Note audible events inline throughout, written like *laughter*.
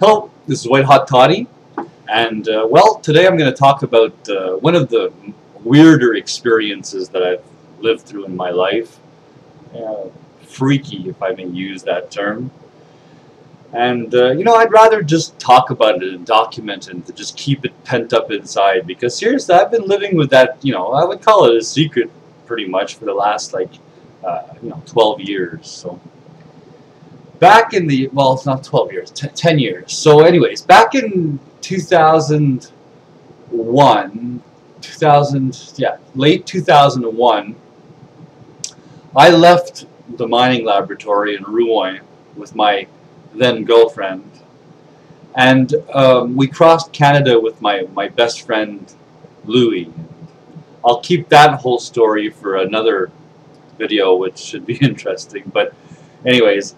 Hello, this is White Hot Toddy, and uh, well, today I'm going to talk about uh, one of the weirder experiences that I've lived through in my life. Uh, freaky, if I may use that term. And, uh, you know, I'd rather just talk about it and document it and just keep it pent up inside because seriously, I've been living with that, you know, I would call it a secret pretty much for the last, like, uh, you know, 12 years. So back in the, well, it's not 12 years, 10 years. So anyways, back in 2001, 2000, yeah, late 2001, I left the mining laboratory in Rouyn with my then girlfriend. And um, we crossed Canada with my, my best friend, Louis. I'll keep that whole story for another video, which should be *laughs* interesting. But anyways,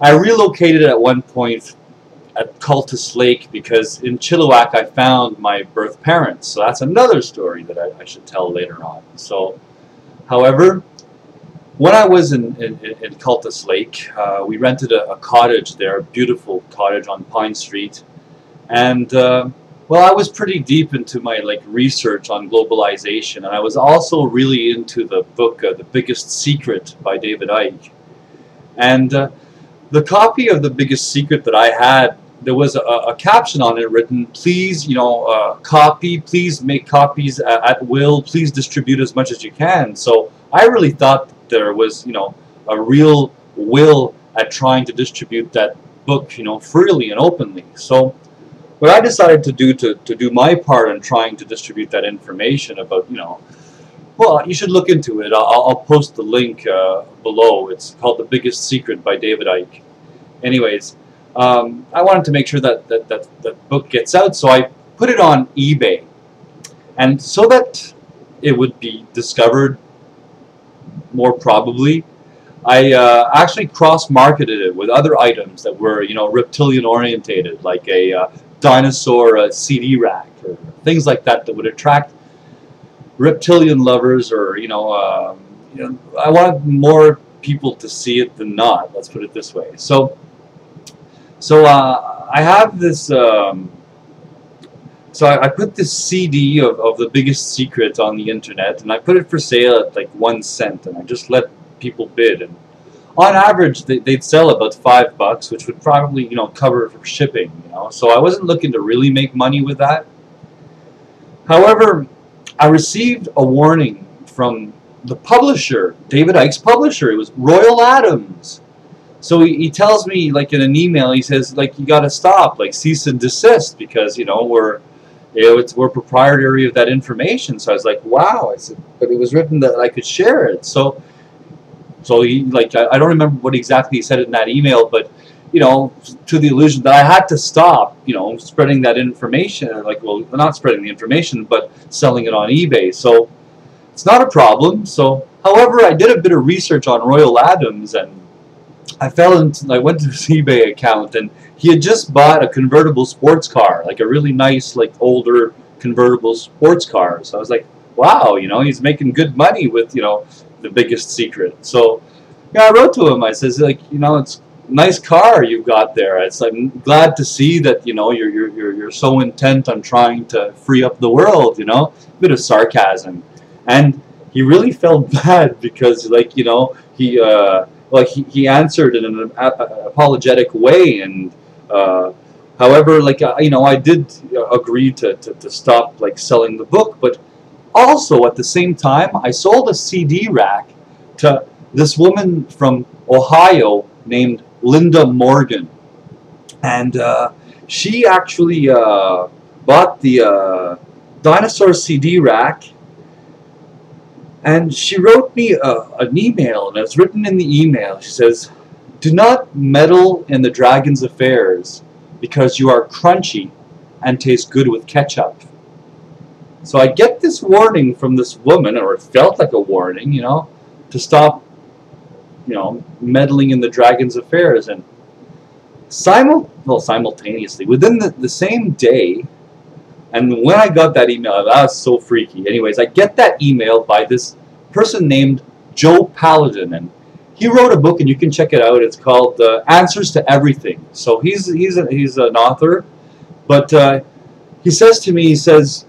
I relocated at one point at Cultus Lake because in Chilliwack I found my birth parents. So that's another story that I, I should tell later on. So, however, when I was in, in, in Cultus Lake, uh, we rented a, a, cottage there, a beautiful cottage on Pine Street. And, uh, well, I was pretty deep into my like research on globalization. And I was also really into the book, uh, The Biggest Secret by David Icke. And uh, the copy of The Biggest Secret that I had, there was a, a caption on it written, please, you know, uh, copy, please make copies at, at will, please distribute as much as you can. So I really thought there was, you know, a real will at trying to distribute that book, you know, freely and openly. So what I decided to do to, to do my part in trying to distribute that information about, you know, well, you should look into it. I'll, I'll post the link uh, below. It's called The Biggest Secret by David Icke. Anyways, um, I wanted to make sure that, that, that that book gets out, so I put it on eBay. And so that it would be discovered more probably. I uh, actually cross-marketed it with other items that were, you know, reptilian-orientated, like a uh, dinosaur uh, CD rack or things like that that would attract reptilian lovers or, you know, um, you know, I want more people to see it than not, let's put it this way. So, so uh, I have this... Um, so I, I, put this CD of, of The Biggest Secret on the internet, and I put it for sale at like one cent, and I just let people bid. And on average, they, would sell about five bucks, which would probably, you know, cover for shipping, you know. So I wasn't looking to really make money with that. However, I received a warning from the publisher, David Icke's publisher. It was Royal Adams. So he, he tells me, like in an email, he says, like, you got to stop, like, cease and desist, because, you know, we're you know, it's we're proprietary of that information. So I was like, wow. I said, but it was written that I could share it. So, so he like I, I don't remember what exactly he said in that email, but you know, to the illusion that I had to stop, you know, spreading that information. Like, well, not spreading the information, but selling it on eBay. So it's not a problem. So, however, I did a bit of research on Royal Adams and I fell into, I went to his *laughs* eBay account and he had just bought a convertible sports car, like a really nice, like older convertible sports car. So I was like, wow, you know, he's making good money with, you know, the biggest secret. So yeah, I wrote to him. I says, like, you know, it's nice car you've got there. It's I'm glad to see that, you know, you're, you're, you're, you're so intent on trying to free up the world, you know, a bit of sarcasm. And he really *laughs* felt bad because, like, you know, he, uh, like he, he answered in an apologetic way and uh, however like uh, you know I did agree to, to, to stop like selling the book but also at the same time I sold a CD rack to this woman from Ohio named Linda Morgan and uh, she actually uh, bought the uh, dinosaur CD rack and she wrote me a, an email, and it's written in the email. She says, Do not meddle in the dragon's affairs, because you are crunchy and taste good with ketchup. So I get this warning from this woman, or it felt like a warning, you know, to stop, you know, meddling in the dragon's affairs. And simul well, simultaneously, within the, the same day, and when I got that email, that was so freaky. Anyways, I get that email by this person named Joe Paladin, and he wrote a book, and you can check it out. It's called uh, Answers to Everything. So he's he's a, he's an author, but uh, he says to me, he says,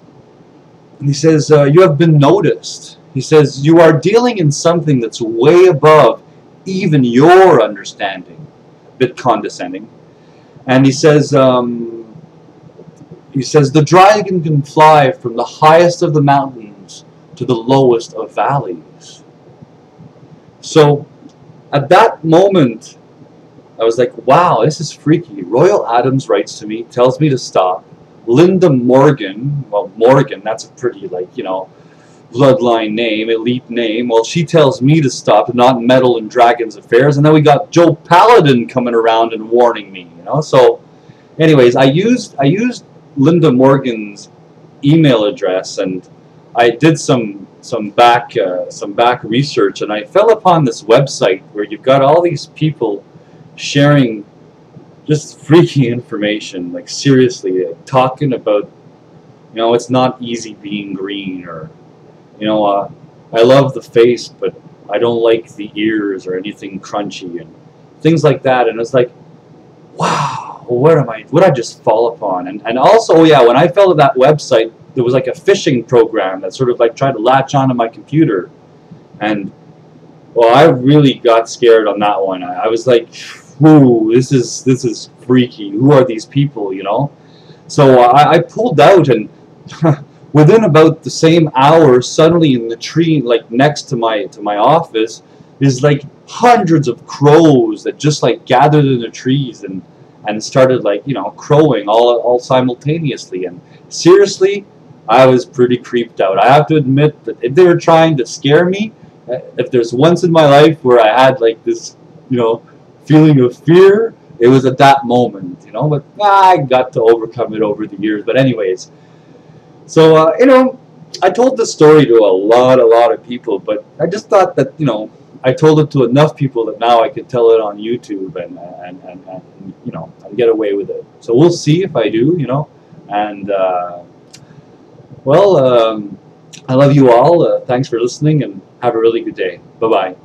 he says, uh, you have been noticed. He says you are dealing in something that's way above even your understanding. A bit condescending, and he says. Um, he says, The dragon can fly from the highest of the mountains to the lowest of valleys. So, at that moment, I was like, wow, this is freaky. Royal Adams writes to me, tells me to stop. Linda Morgan, well, Morgan, that's a pretty, like, you know, bloodline name, elite name. Well, she tells me to stop, not meddle in Dragon's affairs. And then we got Joe Paladin coming around and warning me, you know. So, anyways, I used I used Linda Morgan's email address, and I did some some back uh, some back research, and I fell upon this website where you've got all these people sharing just freaky *laughs* information, like seriously, like, talking about you know it's not easy being green, or you know uh, I love the face, but I don't like the ears or anything crunchy and things like that, and it's like wow what am I, what I just fall upon? And, and also, oh, yeah, when I fell to that website, there was like a phishing program that sort of like tried to latch onto my computer. And, well, I really got scared on that one. I, I was like, whoo, this is, this is freaky. Who are these people, you know? So uh, I, I pulled out and *laughs* within about the same hour, suddenly in the tree, like next to my, to my office, is like hundreds of crows that just like gathered in the trees and and started like you know crowing all all simultaneously. And seriously I was pretty creeped out. I have to admit that if they were trying to scare me uh, if there's once in my life where I had like this you know feeling of fear it was at that moment you know? But I got to overcome it over the years. But anyways so uh, you know I told this story to a lot a lot of people but I just thought that you know I told it to enough people that now I could tell it on YouTube and, and, and, and you know, and get away with it. So we'll see if I do, you know. And, uh, well, um, I love you all. Uh, thanks for listening and have a really good day. Bye-bye.